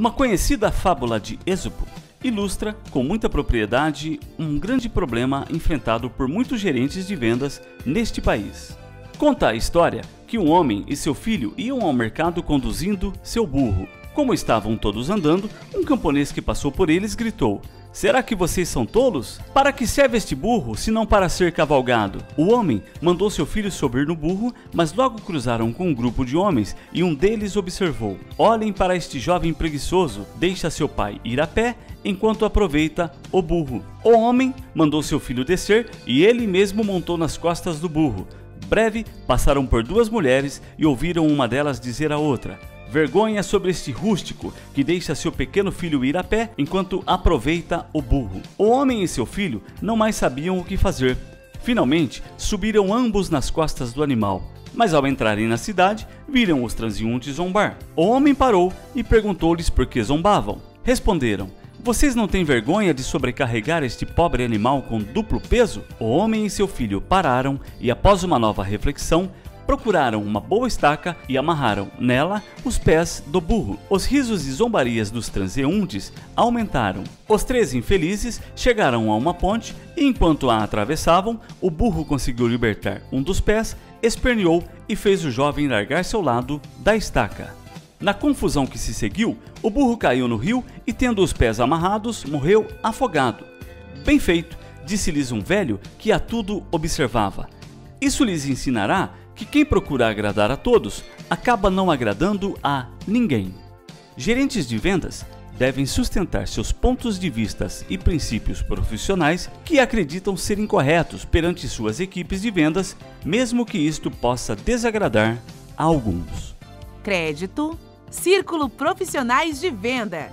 Uma conhecida fábula de Êxopo ilustra com muita propriedade um grande problema enfrentado por muitos gerentes de vendas neste país. Conta a história que um homem e seu filho iam ao mercado conduzindo seu burro. Como estavam todos andando, um camponês que passou por eles gritou: Será que vocês são tolos? Para que serve este burro, se não para ser cavalgado? O homem mandou seu filho subir no burro, mas logo cruzaram com um grupo de homens e um deles observou: Olhem para este jovem preguiçoso, deixa seu pai ir a pé enquanto aproveita o burro. O homem mandou seu filho descer e ele mesmo montou nas costas do burro. Breve passaram por duas mulheres e ouviram uma delas dizer à outra: Vergonha sobre este rústico que deixa seu pequeno filho ir a pé enquanto aproveita o burro. O homem e seu filho não mais sabiam o que fazer. Finalmente, subiram ambos nas costas do animal. Mas ao entrarem na cidade, viram os transeuntes zombar. O homem parou e perguntou-lhes por que zombavam. Responderam: Vocês não têm vergonha de sobrecarregar este pobre animal com duplo peso? O homem e seu filho pararam e, após uma nova reflexão, procuraram uma boa estaca e amarraram nela os pés do burro. Os risos e zombarias dos transeuntes aumentaram. Os três infelizes chegaram a uma ponte e, enquanto a atravessavam, o burro conseguiu libertar um dos pés, esperneou e fez o jovem largar seu lado da estaca. Na confusão que se seguiu, o burro caiu no rio e, tendo os pés amarrados, morreu afogado. Bem feito, disse-lhes um velho que a tudo observava. Isso lhes ensinará que quem procura agradar a todos acaba não agradando a ninguém. Gerentes de vendas devem sustentar seus pontos de vistas e princípios profissionais que acreditam serem corretos perante suas equipes de vendas, mesmo que isto possa desagradar a alguns. Crédito Círculo Profissionais de Venda